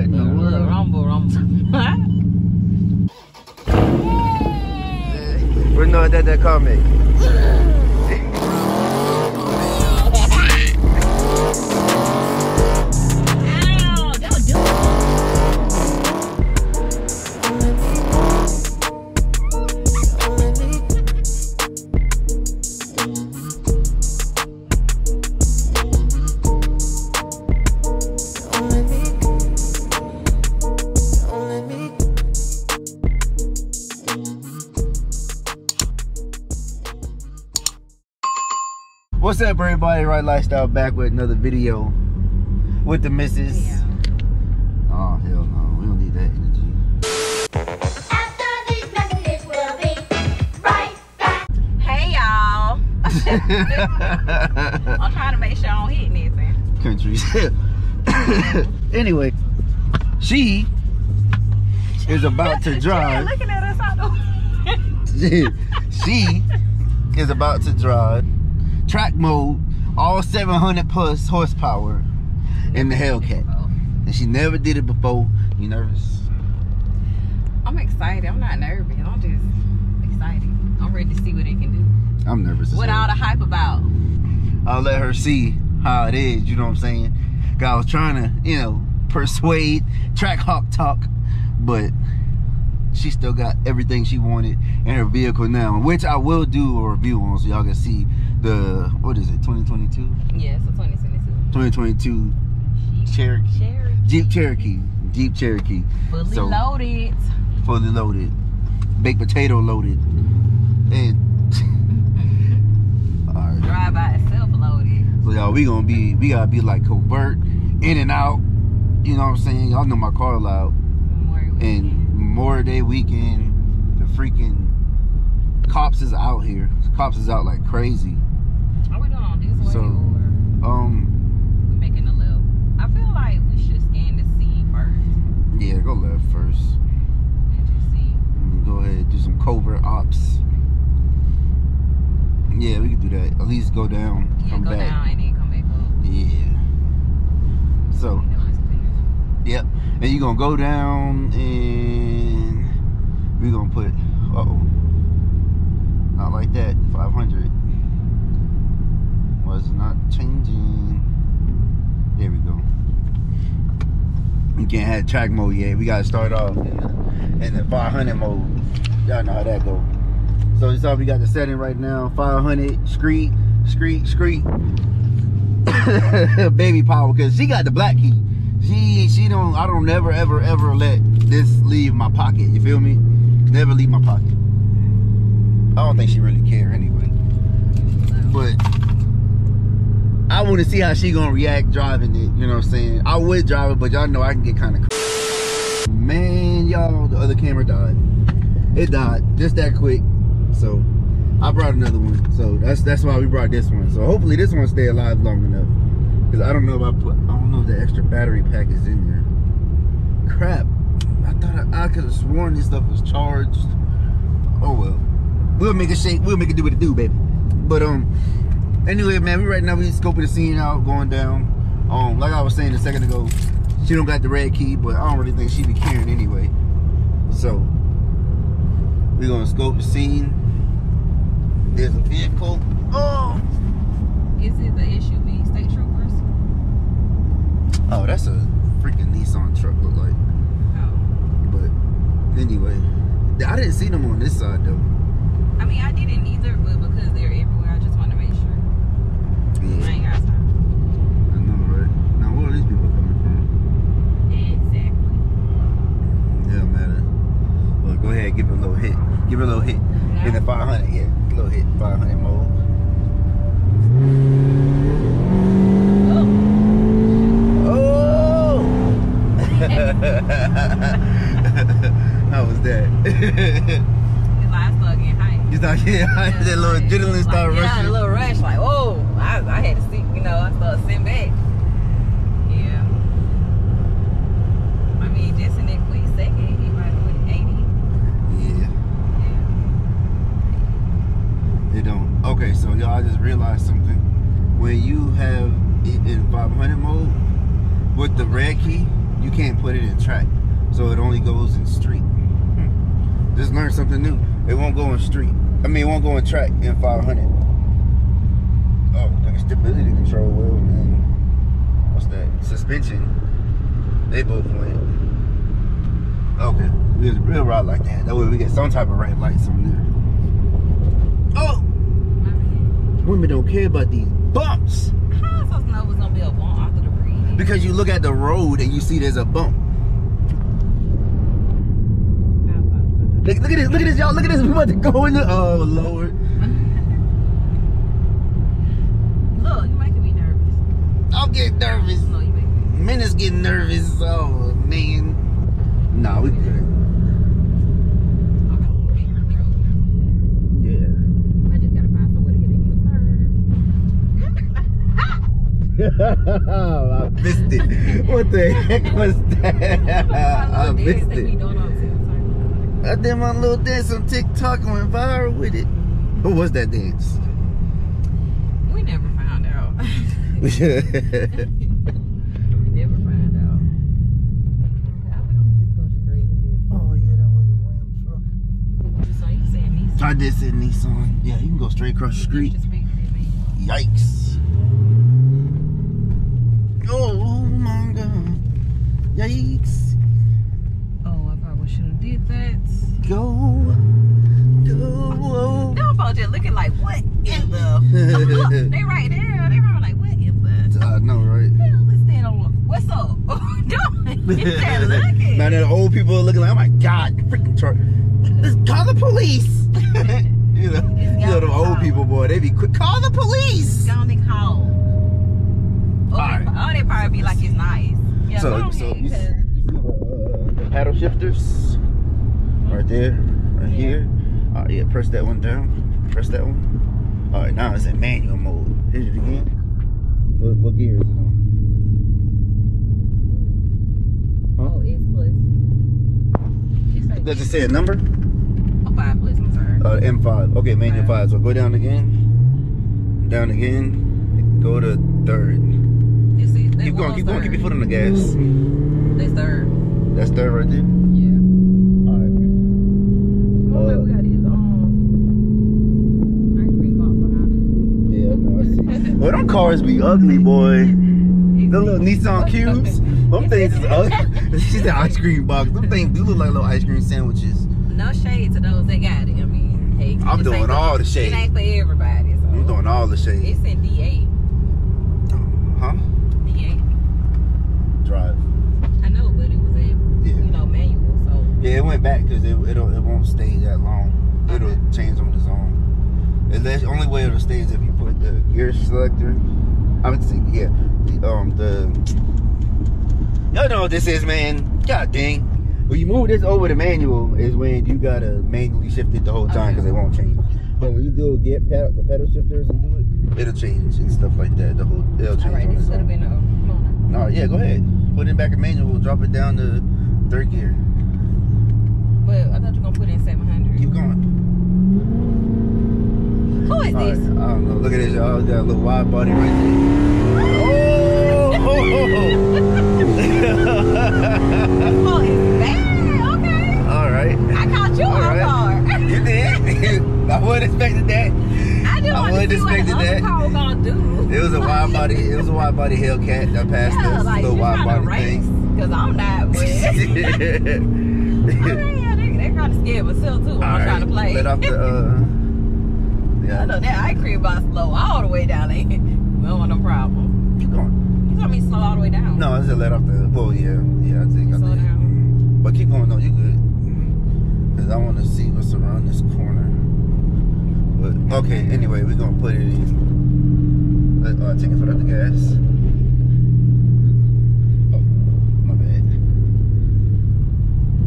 In the world? Rumble, rumble. We know that they What's up, everybody? Wright Lyfestyle back with another video with the missus. Yeah. Oh, hell no. We don't need that energy. After these messages, we'll be right back. Hey y'all. I'm trying to make sure I don't hit anything. Countries. anyway, she is about to Yeah, drive. looking at us she is about to drive track mode, all 700 plus horsepower in the Hellcat. And she never did it before. You nervous? I'm excited. I'm not nervous. I'm just excited. I'm ready to see what it can do. I'm nervous. What all the hype about? I'll let her see how it is, you know what I'm saying? I was trying to, you know, persuade Trackhawk talk, but she still got everything she wanted in her vehicle now, which I will do a review on so y'all can see the, what is it, 2022? Yeah, it's a 2022. 2022 Cherokee. Cherokee. Jeep Cherokee. Jeep Cherokee. Fully So- loaded. Fully loaded. Baked potato loaded. And, alright. Drive by itself loaded. So y'all, we gonna be, we gotta be like covert, in and out. You know what I'm saying? Y'all know my car loud. Memorial And weekend. Memorial Day weekend, the freaking cops is out here. Cops is out like crazy. Are we doing on this way So- Um, making a left? I feel like we should scan the scene first yeah, go left first. and just see. Go ahead, do some covert ops. Yeah, we can do that. At least go down, Yeah, come go back. down and then come back up. Yeah. So, You know, it's clear. Yep. And you're gonna go down and we're gonna put uh oh. Not like that. 500. Was not changing. There we go. You can't have track mode yet. We gotta start off in the, in the 500 mode. Y'all know how that go. So this all we got the setting right now. 500 screet, screet, screet. Baby power, cause she got the black key she she don't I don't never ever ever let this leave my pocket. You feel me? Never leave my pocket. I don't think she really care anyway. But want to see how she gonna react driving it. You know what I'm saying? I would drive it, but y'all know I can get kind of. Man, y'all, the other camera died. It died just that quick. So I brought another one. So that's that's why we brought this one. So hopefully this one stay alive long enough. Cause I don't know if I put I don't know if the extra battery pack is in there. Crap. I thought I, I could have sworn this stuff was charged. Oh well. We'll make it shake. We'll make it do what it do, baby. But um anyway, man, we right now we scoping the scene out, going down. Um, like I was saying a second ago, she don't got the red key, but I don't really think she be caring anyway. So we gonna scope the scene. There's a vehicle. Oh, Is it the SUV state troopers? oh, that's a freaking Nissan truck look like. Oh. But anyway, I didn't see them on this side though. I mean, I didn't either, but because they're everywhere, I just want to make sure. I Yeah, ain't got time. I know, right? Now where are these people coming from? Exactly. It don't matter. Well, go ahead, give it a little hit. Give it a little hit. In the 500, yeah, a little hit, 500 mode. Oh. Oh! How was that? His eyes start getting hyped. you thought, yeah, that little adrenaline started like, Yeah, rushing. a little rush. I, had to see, you know, I started sitting back. Yeah. I mean, just in that quick second, he might have went 80. Yeah, Yeah. it don't. Okay, so y'all, I just realized something. When you have it in 500 mode, with the red key, you can't put it in track, so it only goes in street. Hmm. Just learn something new. It won't go in street. I mean, it won't go in track in 500. Stability control wheel and what's that? Suspension. They both went. Okay, we'll, we'll ride like that. That way we get some type of red lights on there. Oh, women don't care about these bumps How I supposed to know it was gonna be a bump after the breeze? because you look at the road and you see there's a bump. Look, look at this, look at this, y'all. Look at this. We about to go in the. Oh Lord. Look, you making me I'm nervous. No, you making me. Men is getting nervous. Oh man. Nah, we good. I got a little bit in my throat. Yeah. I just gotta find somewhere to get a U-turn. I missed it. What the heck was that? I missed it. I did my little dance on TikTok and went viral with it. What was that dance? I did say Nissan. Yeah, you can go straight across the street. Just bigger than me. Yikes. Oh my god. Yikes. Oh, I probably shouldn't have did that. Go. Go. Them folks just looking like, what in the? they right there. They probably like, what in the? I know, right? Hell, let's stand on. What's up? Doing? They're looking. now the old people are looking like, oh my god, freaking truck. Let's call the police. you know, you know the old people, boy, they be quick. Call the police. They call. Oh, they, oh, they probably be like it's nice. Yeah, So, so you see, 'cause- you see the, uh, the paddle shifters right there, right Yeah. here. All right, yeah, press that one down. Press that one. All right, now it's in manual mode. Hit it again. What, what gear is it on? Oh, it's plus. Does it say a number? oh, five sorry. Uh, M5. Okay, manual Five. five. So go down again. Down again. Go to third. You see, Keep going. Keep going. Keep your foot on the gas. That's third. That's third right there. Yeah. All right. Uh, we got these um. box behind Yeah, no, I see. Well, them cars be ugly, boy. The little Nissan Cubes, them things is ugly. She's an ice cream box. Them things do look like little ice cream sandwiches. No shade to those that got it. I mean, hey, I'm doing for- all the shade. It ain't for everybody. So. I'm doing all the shade. It's in D8. Huh? D8. Drive. I know, but it was in, Yeah. you know, manual. So Yeah, it went back because it, it'll, it won't stay that long. It'll change on its own. And that's the only way it'll stay is if you put the gear selector. I would say, yeah, the, um, the. Y'all know what this is, man. God dang. When you move this over to manual is when you gotta manually shift it the whole time because it won't change. But when you do get pedal, the pedal shifters and do it, it'll change and stuff like that. The whole it'll change all right, this should have been a. Come on No, yeah, go ahead. Put it back in manual. Drop it down to third gear. But I thought you were gonna put in 700. Keep going. Who is All right, this? I don't know. Look at this, y'all. Got a little wide body right there. Oh! Oh, it's bad. Okay. All right. I caught you All off right. guard. You did. I wasn't expecting that. I just I wanted wasn't to see what the expecting that. gonna do. It was a wide body. It was a wide body Hellcat that passed Yeah, us. like little you wide body race, thing. cause I'm not. But okay, yeah, they, they kind of scared myself too All I'm trying to right, play. Let off the. Uh, yeah. I know that I creep about slow all the way down there. we don't want no problem. Keep going. Told me slow all the way down. No, I said let off the. Well, yeah, yeah. I think I slow did. down. But keep going. No, you good. Cause I want to see what's around this corner. But okay. Anyway, we're gonna put it in. Let, uh, take it for the gas. Oh, my bad.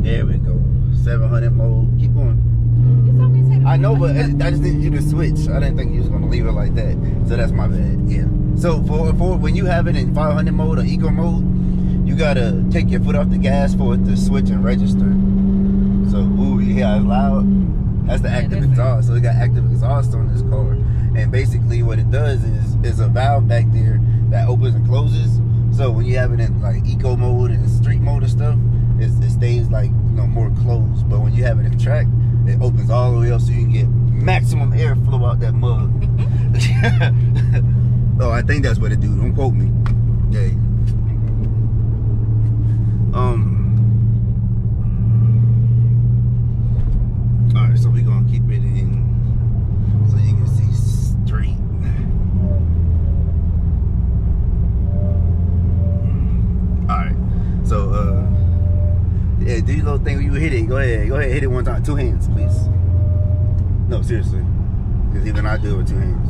There we go. 700 mode. Keep going. You told me to take the I know, but I, I just needed you to switch. I didn't think you was gonna leave it like that. So that's my bad. Yeah. So for for when you have it in 500 mode or eco mode, you gotta take your foot off the gas for it to switch and register. So ooh, you hear how it's loud? That's the active exhaust. So it got active exhaust on this car, and basically what it does is is a valve back there that opens and closes. So when you have it in like eco mode and street mode and stuff, it stays like you know more closed. But when you have it in track, it opens all the way up so you can get maximum airflow out that mug. oh, I think that's what it do. Don't quote me. Yeah. Um. All right, so we gonna keep it in so you can see straight. All right, so uh, yeah, do your little thing when you hit it. Go ahead, go ahead, hit it one time, two hands, please. No, seriously, because even I do it with two hands.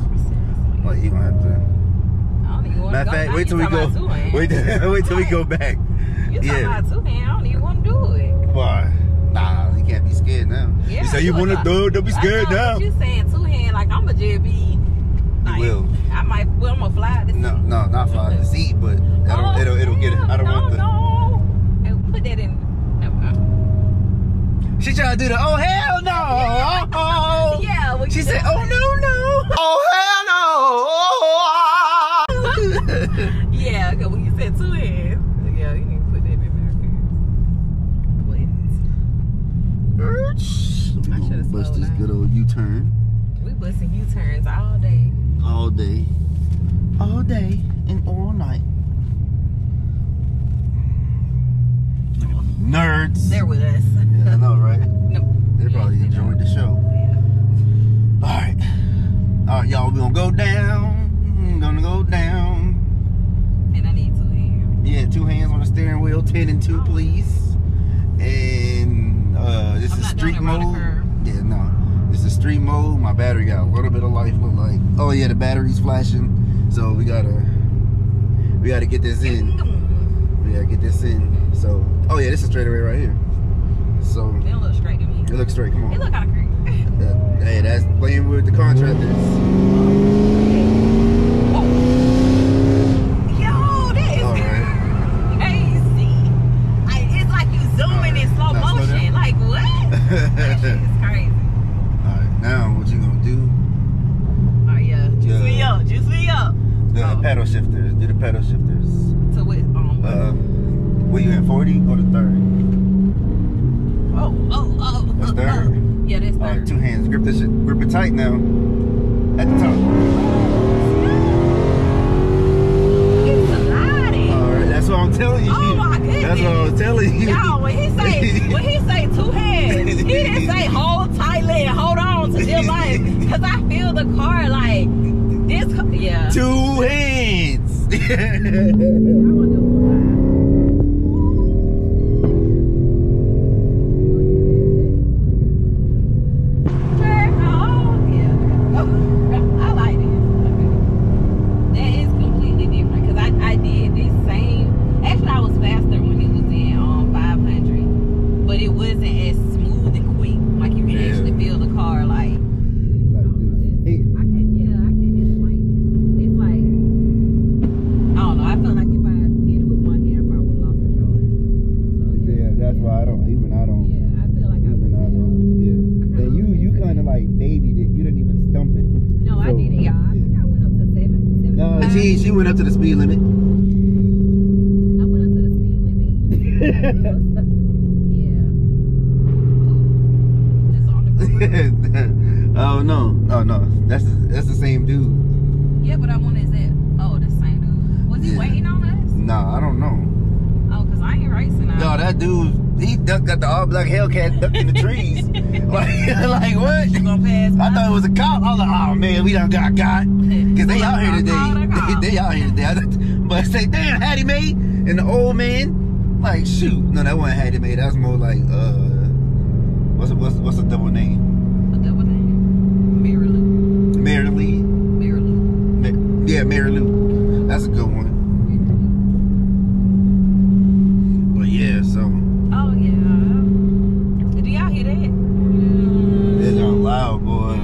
Like you gonna have to. I don't even want Matter of fact, wait till we go. Wait, till- wait till we go back. You talking yeah. about two hand? I don't even want to do it. Why? Nah, you can't be scared now. Yeah, you say you want to do it, don't be scared now. You saying two hand? Like I'm a JB. Like, will. I might. Well, I'm gonna fly the No, no, not fly the seat, but it'll, Oh, it'll, it'll get it. I don't no, want the. No, Hey, put that in. She tried to do the. Oh hell no! Oh, oh. Yeah. well, She said, "Oh no, no! Oh steering wheel, ten and two, please. And uh, this I'm is street it mode. Yeah, no, this is street mode. My battery got a little bit of life. Look like, oh yeah, the battery's flashing. So we gotta, we gotta get this in. We gotta get this in. So, oh yeah, this is straight away right here. So They don't look straight to me. it looks straight. Come on. It look kind of. That- hey, that's playing with the contractors. Yo, that is All right. crazy. I, it's like you zooming in slow Now slow motion. down. Like what? that shit is crazy. All right, now what you gonna do? Oh yeah, juice Yeah. me up, juice me up. The Oh. pedal shifters. Do the pedal shifters. So what? Um, Uh, were you in 40 or the third? oh, oh, oh. That's oh, third? oh. Yeah, that's third. two hands. Grip this shit. Grip it tight now. At the top. It's sliding. All right, that's what I'm telling you. Oh, my goodness. That's what I'm telling you. Y'all, when he say when he say two hands, he didn't say hold tightly and hold on to your life. Cause I feel the car like this. ca- Yeah. Two hands. oh no, oh no, that's that's the same dude. Yeah, but I wanted that. Oh, the same dude. Was he Yeah. waiting on us? Nah, I don't know. Oh, cause I ain't racing. No, that dude, he duck, got the all black Hellcat ducked in the trees. like, like what? You gonna pass? I thought it was a cop. I was like, oh man, we done got got. Cause they out here today. They, they out here today. But I say, damn, Hattie Mae and the old man. Like, shoot. No, that wasn't Hattie Mae. That was more like, uh, what's what's what's a double name? A double name? Mary Lou. Mary Lee. Mary Lou. Ma- yeah, Mary Lou. That's a good one. But yeah, so Oh yeah. Do y'all hear that? it's on loud, boy.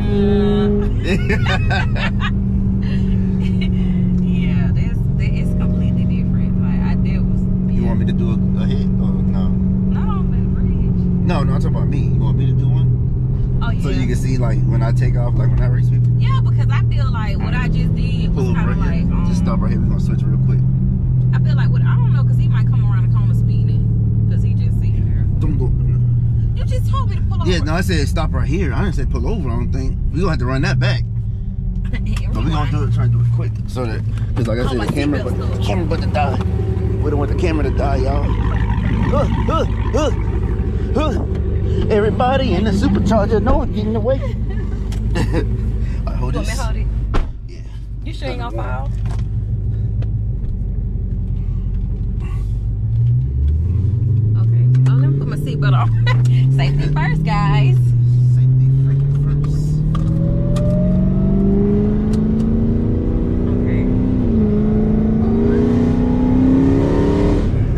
yeah, that's that is completely different. Like I did was. you want me to do a, a hit or no? No, I'm at the bridge. No, no, I'm talking about me. You want me to do one? Oh yeah. So you can see like when I take off, like when I race people. Yeah, because I feel like what I just did was Pull over kind of right like here. um, Just stop right here. We're gonna switch real quick. I I feel like what I don't know because he might come around the corner speeding because he just sitting there. Don't go. You just told me to pull over. Yeah, no, I said stop right here. I didn't say pull over. I don't think we gonna have to run that back. But we gonna do it. Try to do it quick so that, cause like I said, the camera, but the camera about to die. We don't want the camera to die, y'all. Uh, uh, uh. Everybody in the supercharger, no one getting away. I hold me this. hold it? Yeah. You sure ain't gonna fall? Okay. Let me put my seatbelt on. Safety first, guys. Safety freaking first. Okay.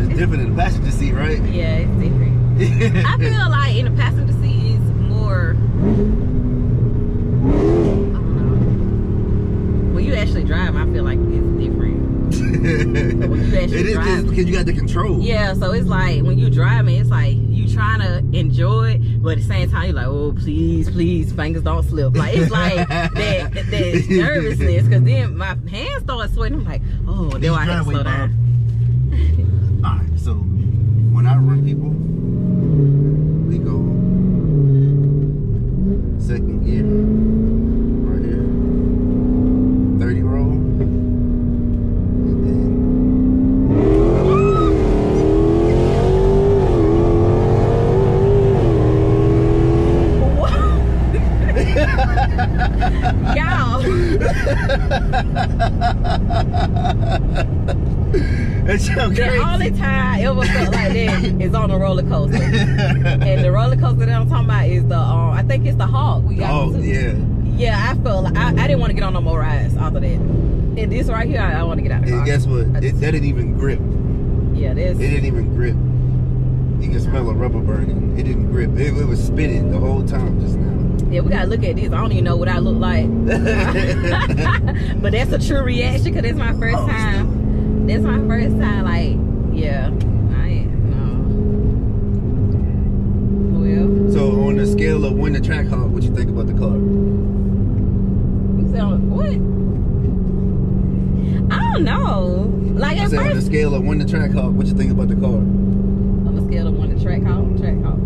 It's different in the passenger seat, right? Yeah, it's different. I feel like in the passenger seat is more. I don't know. When you actually drive, I feel like it's different. you actually it is drive. because you got the control. Yeah, so it's like when you driving, it's like you trying to enjoy it, but at the same time you're like, oh please, please, fingers don't slip. Like it's like that that, nervousness, because then my hands start sweating. I'm like, oh, Then then I have to slow down. Right here, I, I want to get out of the car. and guess what? It, that didn't even grip. yeah, this. It didn't even grip. You can smell a rubber burning. It didn't grip. It, it was spinning the whole time just now. Yeah, we gotta look at this. I don't even know what I look like. but that's a true reaction because it's my first Oh, time. That's my first time. Like, yeah, I ain't no. Well, So on the scale of when the Trackhawk, what you think about the car? you sound what? I don't know. Like I at said on the scale of when the Trackhawk, what you think about the car? on the scale of one to Trackhawk, track hawk.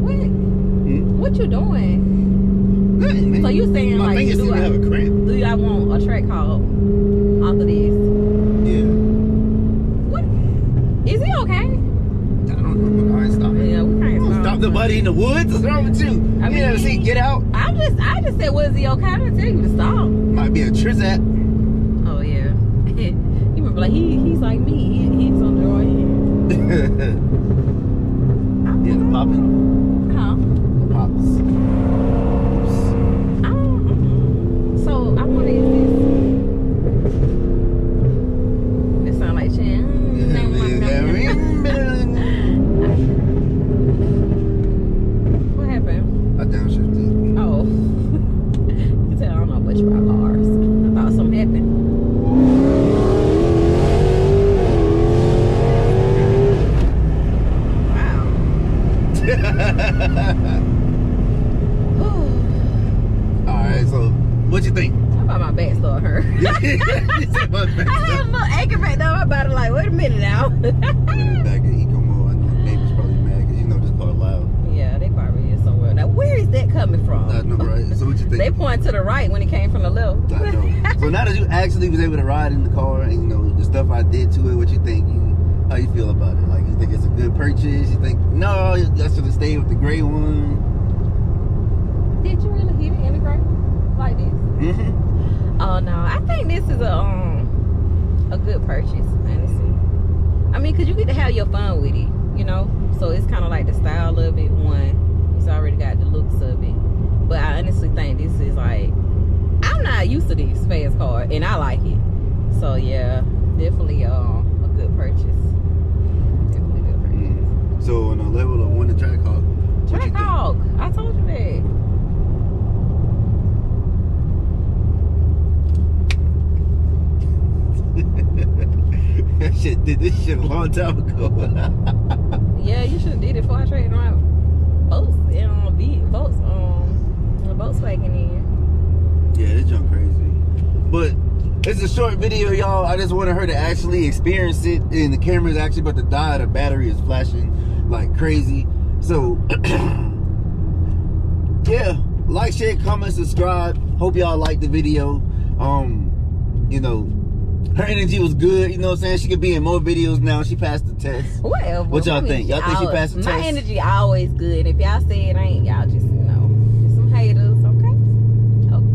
What? Hmm? What you doing? Nothing, man. So you saying My like do I, have a cramp. do I want a track hawk after this? Yeah. What? Is he okay? I don't know, but I ain't stopping. Yeah, we can't stop. Stop nobody in the woods? What's wrong with you? I you never mean- seen Get Out? I just, I just said, was he okay? I didn't tell you to stop. Might be a Trizat. Oh yeah. he remember like he, he's like me. He, he's on the right hand. yeah, the popping. Huh? The pops. Oops. I don't. So I want to use this. It sound like Chan. What happened? I downshifted. Oh. you can tell I don't know much about cars. I thought something happened. Wow. Alright, so what you think? How about my back start hurt? You said my back I had a little aching back down my body. Like, wait a minute now. Put it back in eco mode. I know the neighbors probably mad because you know this car loud. yeah, they probably is somewhere. Now, where is that coming from? I know, right? So what you think? They point to the right when it came from the left. I know. So now that you actually was able to ride in the car and you know the stuff I did to it, what you think? You how you feel about it? Like you think it's a good purchase? You think no, I should have stayed with the gray one? Did you really hit it in the gray one like this? Mm-hmm. Oh no, I think this is a um a good purchase, honestly. I mean, cause you get to have your fun with it, you know. So it's kind of like the style of it. One, it's already got the looks of it. But I honestly think this is like I'm not used to these fast cars, and I like it. So yeah, definitely um a good purchase. Definitely good purchase. So on a level of one to Trackhawk, Track? Hawk, I told you that. that shit did this shit a long time ago. Yeah, you should have did it before I traded my boats um V boats um Volkswagen in. Yeah, this junk crazy. But It's a short video, y'all. I just wanted her to actually experience it, and the camera is actually about to die. The battery is flashing like crazy. So, yeah, like, share, comment, subscribe. Hope y'all liked the video. Um, you know, her energy was good. You know what I'm saying? She could be in more videos now. She passed the test. Whatever. What y'all think? Y'all think she passed the always- test? My energy always good. If y'all say it ain't, y'all just you know, just some haters. Okay. Okay.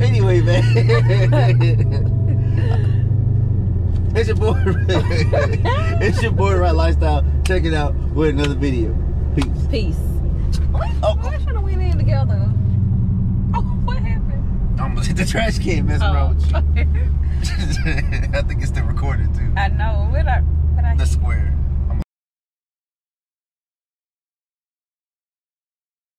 Anyway, man. it's your boy. it's your boy, Wright Lyfestyle. Check it out with another video. Peace. Peace. Oh. we should have went in together. Oh, what happened? I'm gonna hit the trash can messing Oh. around with you. Oh, I think it's still recorded too. I know. What I, what I The square.